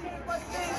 What's this?